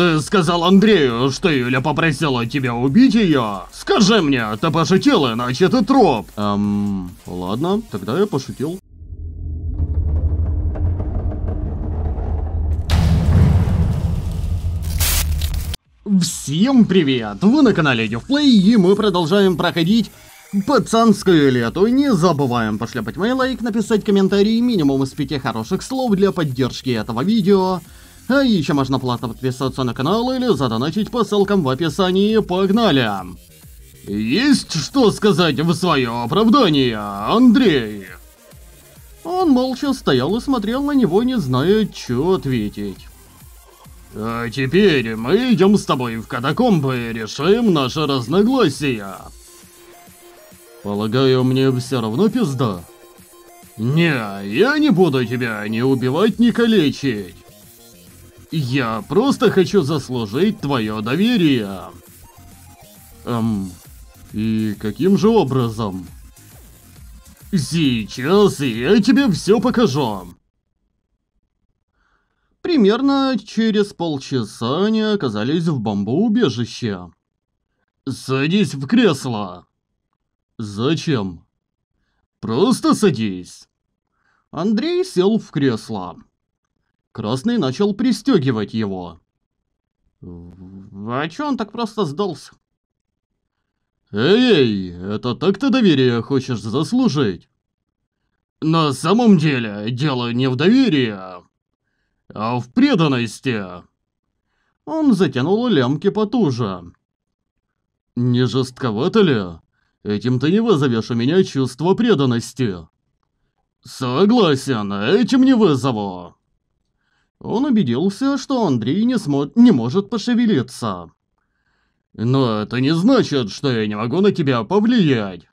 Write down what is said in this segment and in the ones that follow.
Ты сказал Андрею, что Юля попросила тебя убить ее? Скажи мне, ты пошутил, иначе ты троп. Эм, ладно, тогда я пошутил. Всем привет! Вы на канале Дюфплей, и мы продолжаем проходить пацанское лето. Не забываем пошляпать мой лайк, написать комментарий, минимум из пяти хороших слов для поддержки этого видео. А еще можно платно подписаться на канал или задонатить по ссылкам в описании. Погнали! Есть что сказать в свое оправдание, Андрей? Он молча стоял и смотрел на него, не зная, что ответить. А теперь мы идем с тобой в катакомбы и решим наши разногласия. Полагаю, мне все равно пизда? Не, я не буду тебя ни убивать, ни калечить. Я просто хочу заслужить твое доверие. Эм, и каким же образом? Сейчас я тебе все покажу. Примерно через полчаса они оказались в бомбоубежище. Садись в кресло. Зачем? Просто садись. Андрей сел в кресло. Красный начал пристегивать его. А чё он так просто сдался? Эй, это так ты доверие хочешь заслужить? На самом деле, дело не в доверии, а в преданности. Он затянул лямки потуже. Не жестковато ли? Этим ты не вызовешь у меня чувство преданности. Согласен, этим не вызову. Он убедился, что Андрей не, смо не может пошевелиться. Но это не значит, что я не могу на тебя повлиять.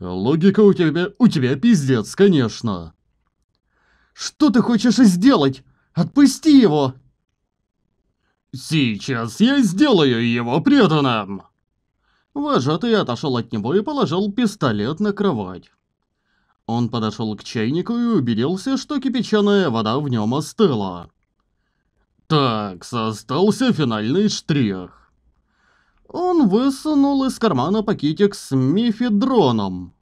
Логика у тебя, у тебя пиздец, конечно. Что ты хочешь сделать? Отпусти его! Сейчас я сделаю его преданным. Вожатый отошел от него и положил пистолет на кровать. Он подошел к чайнику и убедился, что кипяченая вода в нем остыла. Так, остался финальный штрих. Он высунул из кармана пакетик с мифедроном.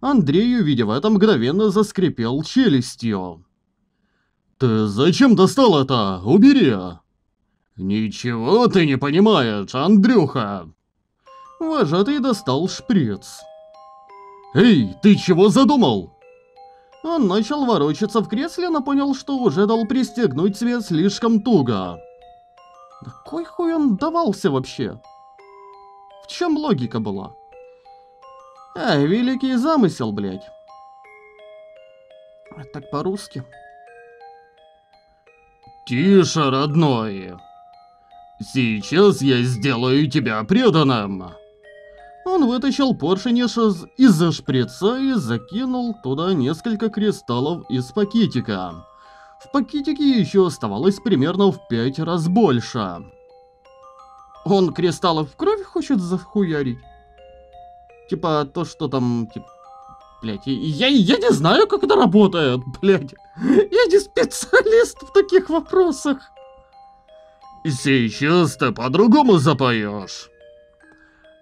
Андрей, увидев это, мгновенно заскрипел челюстью. «Ты зачем достал это? Убери!» «Ничего ты не понимаешь, Андрюха!» Вожатый достал шприц. «Эй, ты чего задумал?» Он начал ворочаться в кресле, но понял, что уже дал пристегнуть цвет слишком туго. Да кой хуй он давался вообще? В чем логика была? А, великий замысел, блядь. Так по-русски. Тише, родной. Сейчас я сделаю тебя преданным. Он вытащил поршень из-за шприца и закинул туда несколько кристаллов из пакетика. В пакетике еще оставалось примерно в пять раз больше. Он кристаллов в кровь хочет захуярить? Типа то, что там, типа... Блять, я, я не знаю, как это работает, блять. Я не специалист в таких вопросах. Сейчас ты по-другому запоешь.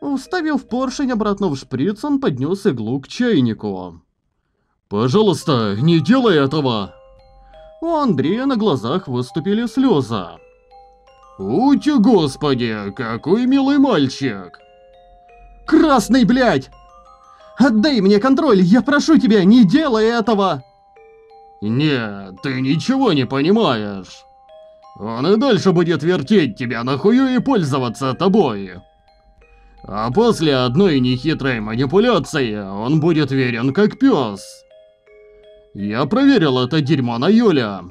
Уставив поршень обратно в шприц, он поднес иглу к чайнику. «Пожалуйста, не делай этого!» У Андрея на глазах выступили слезы. «Ути господи, какой милый мальчик!» «Красный, блядь! Отдай мне контроль, я прошу тебя, не делай этого!» «Нет, ты ничего не понимаешь. Он и дальше будет вертеть тебя на хую и пользоваться тобой. А после одной нехитрой манипуляции он будет верен как пес. Я проверил это дерьмо на Юля.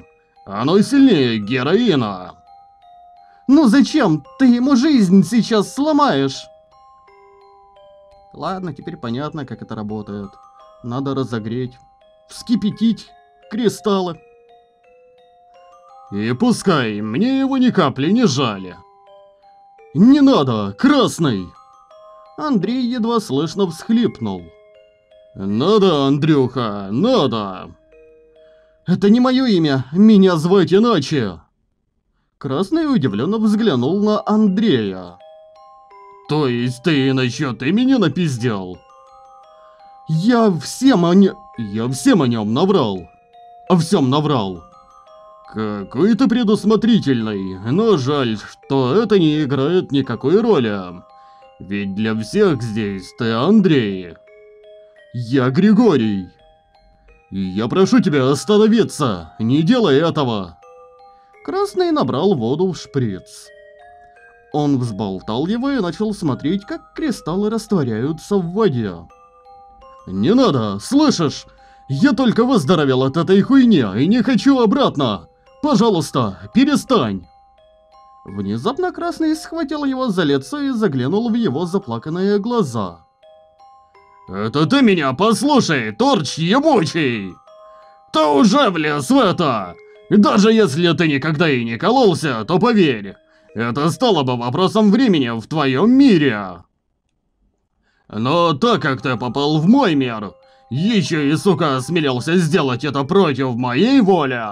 Оно сильнее героина. Ну зачем? Ты ему жизнь сейчас сломаешь. Ладно, теперь понятно, как это работает. Надо разогреть, вскипятить кристаллы. И пускай, мне его ни капли не жали. Не надо, красный! Андрей едва слышно всхлипнул. «Надо, Андрюха, надо!» «Это не мое имя, меня звать иначе!» Красный удивленно взглянул на Андрея. То есть ты насчет имени напиздел? Я всем о нем... Я всем о нем наврал. О всем наврал. Какой ты предусмотрительный, но жаль, что это не играет никакой роли. Ведь для всех здесь ты Андрей. Я Григорий. Я прошу тебя остановиться, не делай этого. Красный набрал воду в шприц. Он взболтал его и начал смотреть, как кристаллы растворяются в воде. «Не надо, слышишь? Я только выздоровел от этой хуйни и не хочу обратно! Пожалуйста, перестань!» Внезапно Красный схватил его за лицо и заглянул в его заплаканные глаза. «Это ты меня послушай, торч ебучий! Ты уже влез в это! Даже если ты никогда и не кололся, то поверь, это стало бы вопросом времени в твоем мире!» Но так как ты попал в мой мир, еще и, сука, осмелился сделать это против моей воли.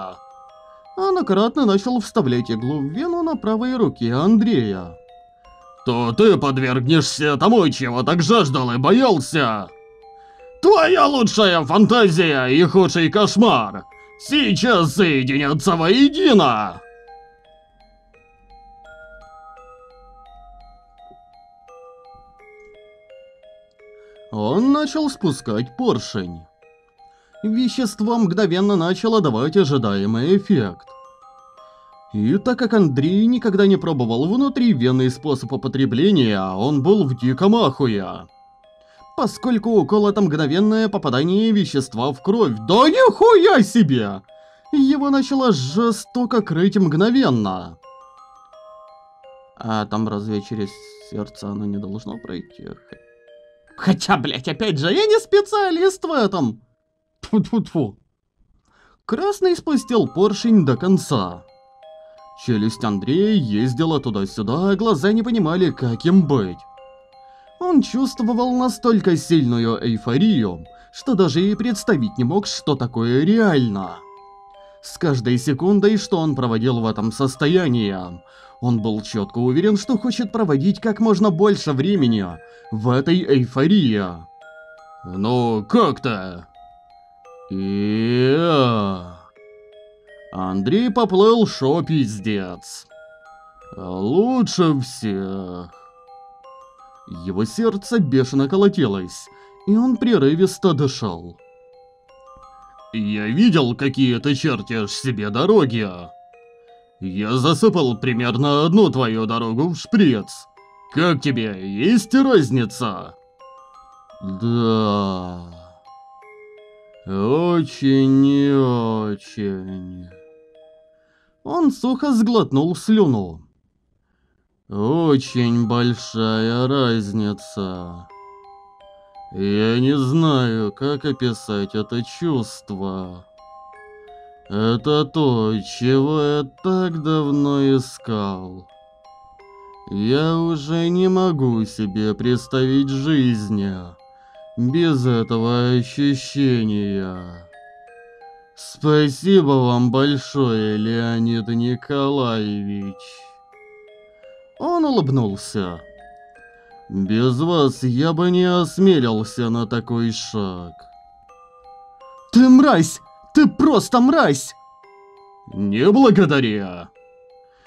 Он аккуратно начал вставлять иглу в вену на правой руке Андрея. То ты подвергнешься тому, чего так жаждал и боялся. Твоя лучшая фантазия и худший кошмар сейчас соединятся воедино. Он начал спускать поршень. Вещество мгновенно начало давать ожидаемый эффект. И так как Андрей никогда не пробовал внутривенный способ употребления, он был в диком ахуе. Поскольку укол это мгновенное попадание вещества в кровь, да нихуя себе! Его начало жестоко крыть мгновенно. А там разве через сердце оно не должно пройти? Хотя, блять, опять же, я не специалист в этом. Тьфу-тьфу-тьфу. Красный спустил поршень до конца. Челюсть Андрея ездила туда-сюда, а глаза не понимали, как им быть. Он чувствовал настолько сильную эйфорию, что даже и представить не мог, что такое реально. С каждой секундой, что он проводил в этом состоянии, он был четко уверен, что хочет проводить как можно больше времени в этой эйфории. Ну, как-то? И... Андрей поплыл шо пиздец. Лучше всех. Его сердце бешено колотилось, и он прерывисто дышал. Я видел, какие ты чертишь себе дороги. Я засыпал примерно одну твою дорогу в шприц. Как тебе, есть разница? Да. Очень и очень. Он сухо сглотнул слюну. Очень большая разница. Я не знаю, как описать это чувство. Это то, чего я так давно искал. Я уже не могу себе представить жизнь без этого ощущения. Спасибо вам большое, Леонид Николаевич. Он улыбнулся. Без вас я бы не осмелился на такой шаг. Ты мразь! Ты просто мразь! Не благодари.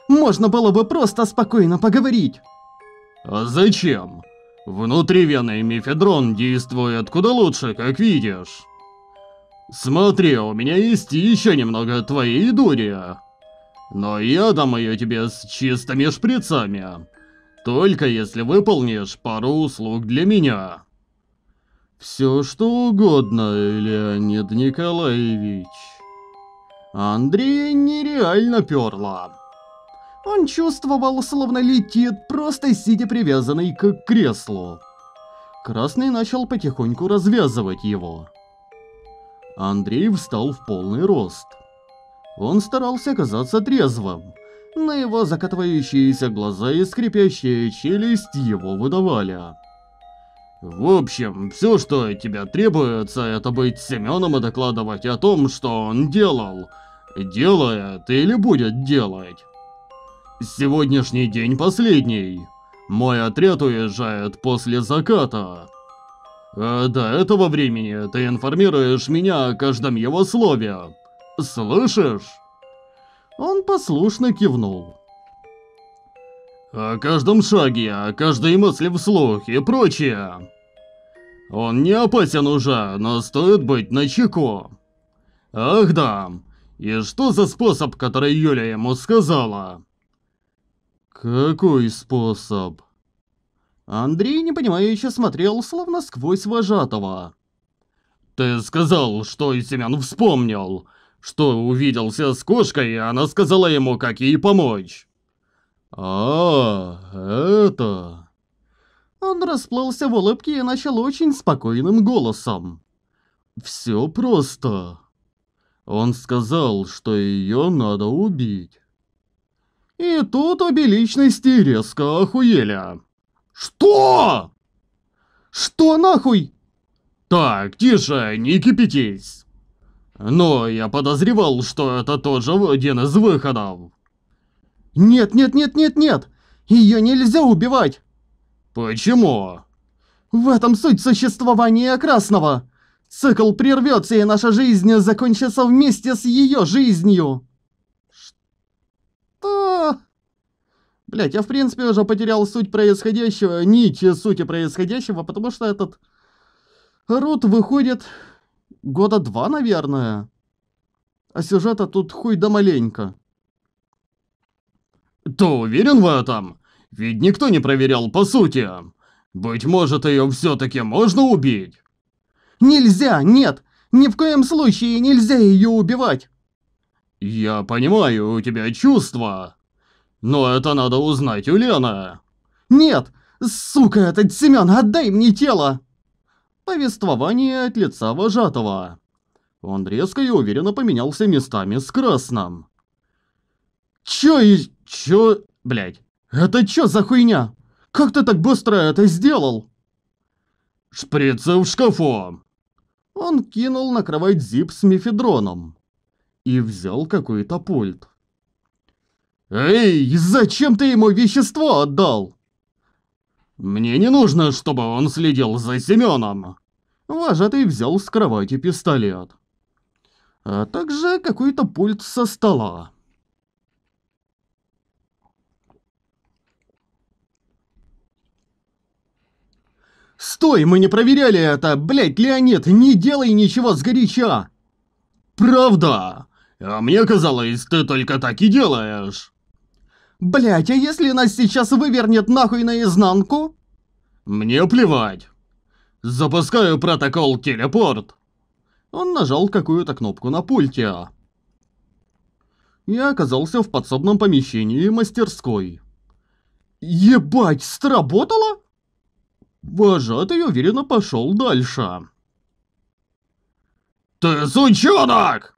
Можно было бы просто спокойно поговорить. А зачем? Внутривенный мифедрон действует куда лучше, как видишь. Смотри, у меня есть еще немного твоей дури. Но я дам ее тебе с чистыми шприцами. Только если выполнишь пару услуг для меня. Все что угодно, Леонид Николаевич. Андрей нереально перла. Он чувствовал, словно летит, просто сидя привязанный к креслу. Красный начал потихоньку развязывать его. Андрей встал в полный рост. Он старался казаться трезвым, но его закатывающиеся глаза и скрипящая челюсть его выдавали. В общем, все, что от тебя требуется, это быть Семеном и докладывать о том, что он делал, делает или будет делать. Сегодняшний день последний. Мой отряд уезжает после заката. А до этого времени ты информируешь меня о каждом его слове. Слышишь? Он послушно кивнул. О каждом шаге, о каждой мысли вслух и прочее. Он не опасен уже, но стоит быть начеку. Ах да, и что за способ, который Юля ему сказала? Какой способ? Андрей непонимающе смотрел, словно сквозь вожатого. Ты сказал, что Семен вспомнил, что увиделся с кошкой, и она сказала ему, как ей помочь. А, это... Он расплылся в улыбке и начал очень спокойным голосом. Все просто. Он сказал, что ее надо убить. И тут обе личности резко охуели. Что? Что нахуй? Так, тише, не кипятись. Но я подозревал, что это тоже один из выходов. Нет, нет, нет, нет, нет. Ее нельзя убивать. Почему? В этом суть существования Красного. Цикл прервется, и наша жизнь закончится вместе с ее жизнью. Что? Блять, я в принципе уже потерял суть происходящего, нить сути происходящего, потому что этот... Рут выходит года два, наверное. А сюжета тут хуй да маленько. Ты уверен в этом? Ведь никто не проверял по сути. Быть может, ее все-таки можно убить? Нельзя, нет! Ни в коем случае нельзя ее убивать! Я понимаю, у тебя чувства. Но это надо узнать у Лены. Нет! Сука, этот Семен, отдай мне тело! Повествование от лица вожатого. Он резко и уверенно поменялся местами с красным. Чё и... чё... Блядь. Это чё за хуйня? Как ты так быстро это сделал? Шприцы в шкафу. Он кинул на кровать зип с мефедроном. И взял какой-то пульт. «Эй, зачем ты ему вещество отдал?» «Мне не нужно, чтобы он следил за Семеном». Вожатый взял с кровати пистолет. А также какой-то пульт со стола. «Стой, мы не проверяли это! Блять, Леонид, не делай ничего сгоряча!» «Правда? А мне казалось, ты только так и делаешь!» Блять, а если нас сейчас вывернет нахуй наизнанку? Мне плевать. Запускаю протокол телепорт. Он нажал какую-то кнопку на пульте. Я оказался в подсобном помещении мастерской. Ебать, сработало? Вожатый уверенно пошел дальше. Ты сучонок!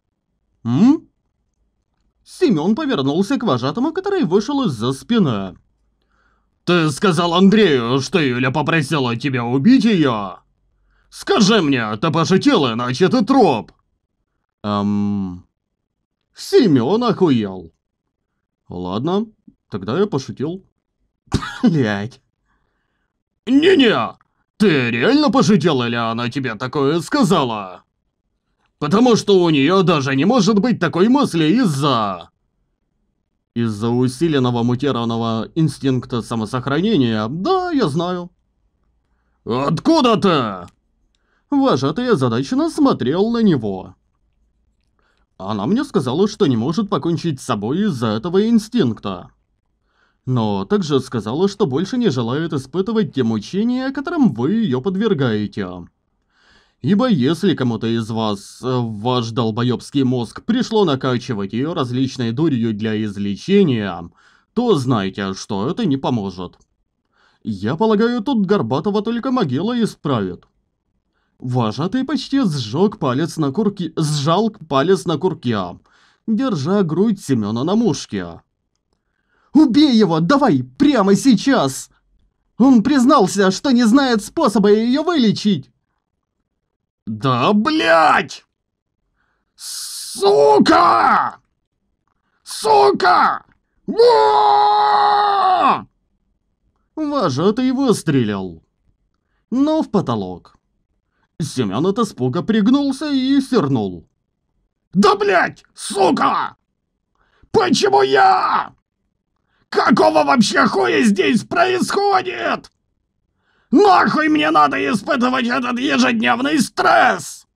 М? Семён повернулся к вожатому, который вышел из-за спины. «Ты сказал Андрею, что Юля попросила тебя убить её? Скажи мне, ты пошутил, иначе ты троп!» Эм... Семён охуел. Ладно, тогда я пошутил. Блять. Не-не, ты реально пошутил или она тебе такое сказала? Потому что у нее даже не может быть такой мысли из-за... Из-за усиленного мутированного инстинкта самосохранения? Да, я знаю. Откуда ты? Вожатый озадаченно смотрел на него. Она мне сказала, что не может покончить с собой из-за этого инстинкта. Но также сказала, что больше не желает испытывать те мучения, которым вы ее подвергаете. Ибо если кому-то из вас, э, ваш долбоёбский мозг, пришло накачивать её различной дурью для излечения, то знайте, что это не поможет. Я полагаю, тут Горбатова только могила исправит. Вожатый почти сжёг палец на курке, сжал палец на курке, держа грудь Семёна на мушке. «Убей его! Давай! Прямо сейчас!» Он признался, что не знает способа её вылечить. Да блять! Сука! Сука! Ба! Вожатый выстрелил. Но в потолок. Семен от испуга пригнулся и сернул. Да блять, сука! Почему я? Какого вообще хуя здесь происходит? Нахуй мне надо испытывать этот ежедневный стресс?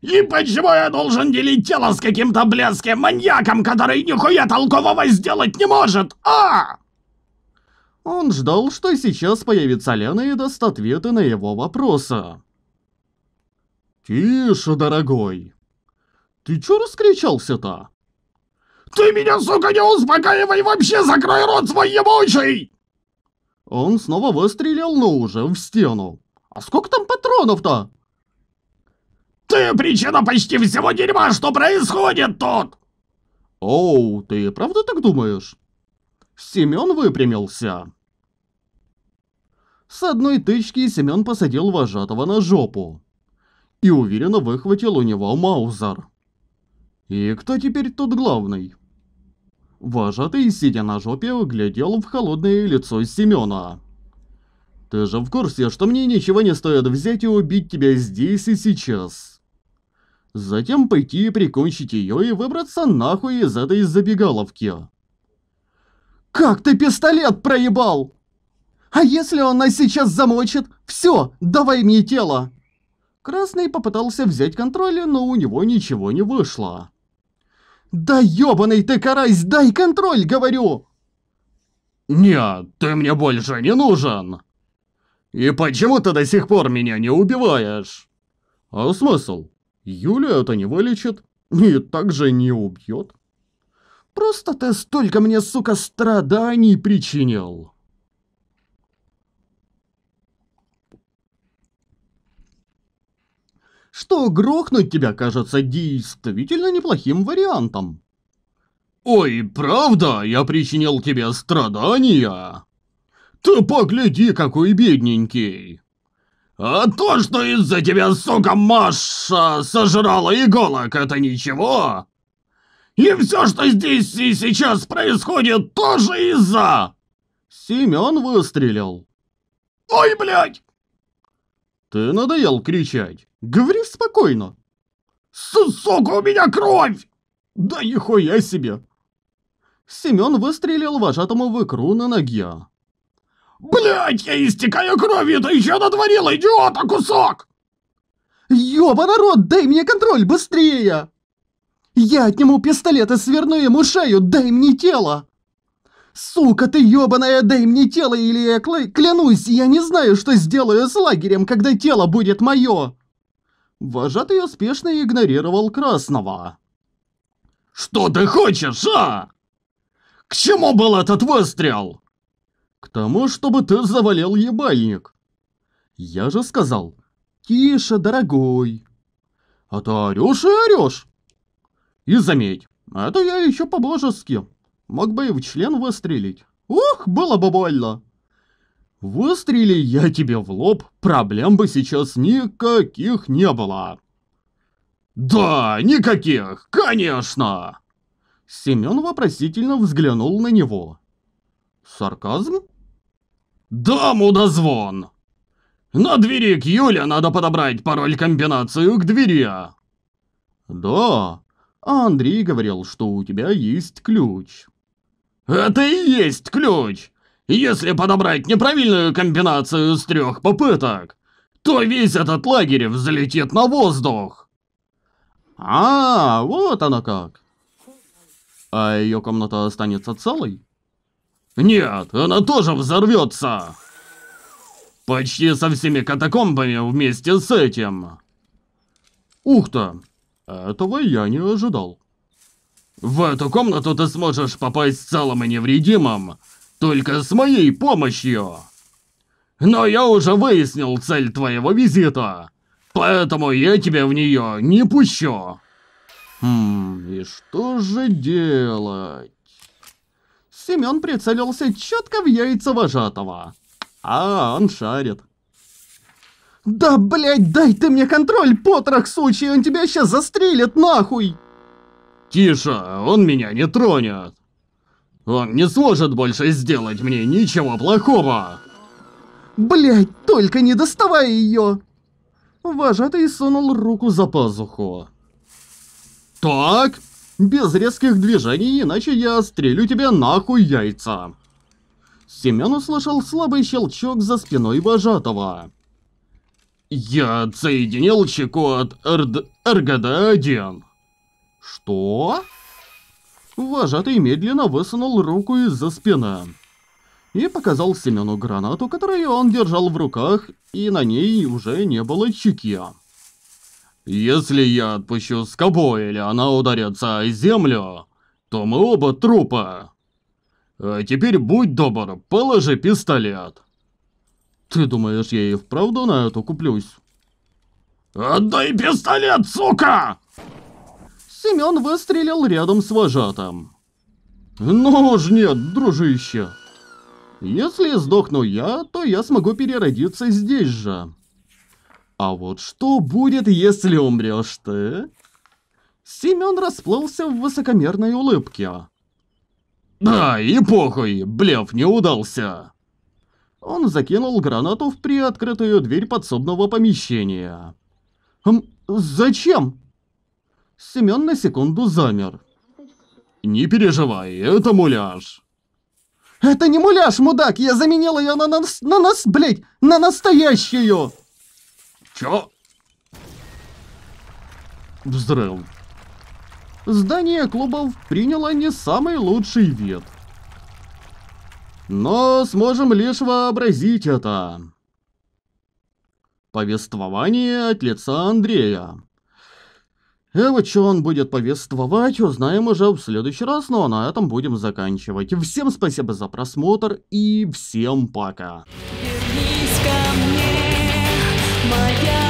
И почему я должен делить тело с каким-то блядским маньяком, который нихуя толкового сделать не может, а? Он ждал, что сейчас появится Лена и даст ответы на его вопросы. «Тише, дорогой. Ты чё раскричался-то?» «Ты меня, сука, не успокаивай вообще! Закрой рот свой ебучий!» Он снова выстрелил, но уже в стену. «А сколько там патронов-то?» «Ты причина почти всего дерьма, что происходит тут!» «Оу, ты правда так думаешь?» Семен выпрямился. С одной тычки Семен посадил вожатого на жопу и уверенно выхватил у него маузер. И кто теперь тут главный? Вожатый, сидя на жопе, глядел в холодное лицо Семена. Ты же в курсе, что мне ничего не стоит взять и убить тебя здесь и сейчас. Затем пойти прикончить ее и выбраться нахуй из этой забегаловки. Как ты пистолет проебал? А если он нас сейчас замочит? Все, давай мне тело. Красный попытался взять контроль, но у него ничего не вышло. «Да ёбаный ты, карась, дай контроль, говорю!» «Нет, ты мне больше не нужен!» «И почему ты до сих пор меня не убиваешь?» «А смысл? Юля это не вылечит и также не убьет. Просто ты столько мне, сука, страданий причинил!» Что грохнуть тебя кажется действительно неплохим вариантом. «Ой, правда, я причинил тебе страдания? Ты погляди, какой бедненький!» «А то, что из-за тебя, сука, Маша сожрала иголок, это ничего? И все, что здесь и сейчас происходит, тоже из-за...» Семен выстрелил. «Ой, блядь!» «Ты надоел кричать. Говори спокойно. Сука, у меня кровь! Да нихуя себе. Семен выстрелил вожатому в икру на ноге. Блять, я истекаю кровью, ты еще натворил, идиота, кусок! Ёба, народ, дай мне контроль, быстрее! Я отниму пистолет и сверну ему шею, дай мне тело! Сука ты ёбаная, дай мне тело, или я клянусь, я не знаю, что сделаю с лагерем, когда тело будет мое! Вожатый успешно игнорировал Красного. «Что ты хочешь, а? К чему был этот выстрел?» «К тому, чтобы ты завалил ебальник. Я же сказал, тише, дорогой. А ты орёшь и орёшь. И заметь, это я еще по-божески. Мог бы и в член выстрелить. Ух, было бы больно. Выстрели я тебе в лоб, проблем бы сейчас никаких не было. Да, никаких, конечно. Семен вопросительно взглянул на него. Сарказм? Да, мудозвон. На двери к Юле надо подобрать пароль-комбинацию к двери. Да, а Андрей говорил, что у тебя есть ключ. Это и есть ключ. Если подобрать неправильную комбинацию с трех попыток, то весь этот лагерь взлетит на воздух. А, вот оно как. А ее комната останется целой? Нет, она тоже взорвется. Почти со всеми катакомбами вместе с этим. Ух ты, этого я не ожидал. В эту комнату ты сможешь попасть целым и невредимым, только с моей помощью. Но я уже выяснил цель твоего визита, поэтому я тебя в нее не пущу. Хм, и что же делать? Семен прицелился четко в яйца вожатого. А, он шарит. Да, блядь, дай ты мне контроль, потрох сучий, он тебя сейчас застрелит нахуй. Тише, он меня не тронет. Он не сможет больше сделать мне ничего плохого. Блять, только не доставай ее! Вожатый сунул руку за пазуху. Так, без резких движений, иначе я стрелю тебе нахуй яйца. Семен услышал слабый щелчок за спиной вожатого. Я отсоединил чеку от РД... РГД-1. Что? Вожатый медленно высунул руку из-за спины. И показал Семену гранату, которую он держал в руках, и на ней уже не было чеки. Если я отпущу скобу или она ударится о землю, то мы оба трупа. А теперь будь добр, положи пистолет. Ты думаешь, я и вправду на это куплюсь? Отдай пистолет, сука! Семен выстрелил рядом с вожатым. Ну ж нет, дружище. Если сдохну я, то я смогу переродиться здесь же. А вот что будет, если умрешь ты? Семен расплылся в высокомерной улыбке. Да, и похуй, блеф не удался. Он закинул гранату в приоткрытую дверь подсобного помещения. «Эм, зачем?» Семен на секунду замер. «Не переживай, это муляж». «Это не муляж, мудак! Я заменил ее на нас... на нас, блядь, на настоящую!» «Чё?» Взрыв. Здание клубов приняло не самый лучший вид. Но сможем лишь вообразить это. Повествование от лица Андрея. Вот что он будет повествовать, узнаем уже в следующий раз, но на этом будем заканчивать. Всем спасибо за просмотр и всем пока. Вернись ко мне, моя